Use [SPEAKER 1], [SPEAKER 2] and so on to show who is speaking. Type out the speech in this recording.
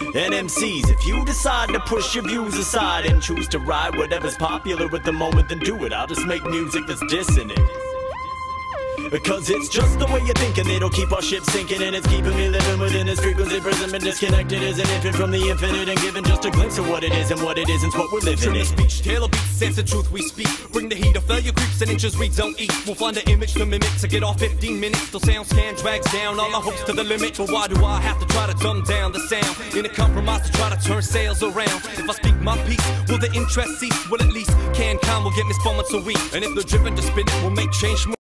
[SPEAKER 1] And MCs, if you decide to push your views aside and choose to ride whatever's popular at the moment, then do it. I'll just make music that's dissonant. Because it's just the way you think, and it'll keep our ship sinking, and it's keeping me living within this frequency prison, and disconnected as an infant from the infinite, and giving just a glimpse of what it is and what it isn't, what we're living
[SPEAKER 2] Trim
[SPEAKER 1] in.
[SPEAKER 2] speech, tailor beats, sense the truth we speak. Bring the heat, of failure creeps and inches we don't eat. We'll find an image to mimic to get off 15 minutes. The SoundScan drags down all our hopes to the limit. But why do I have to try to dumb down the sound? In a compromise to try to turn sales around. If I speak my piece, will the interest cease? Well, at least CanCon will get me spun once a. And if they're driven to spin it, we'll make change.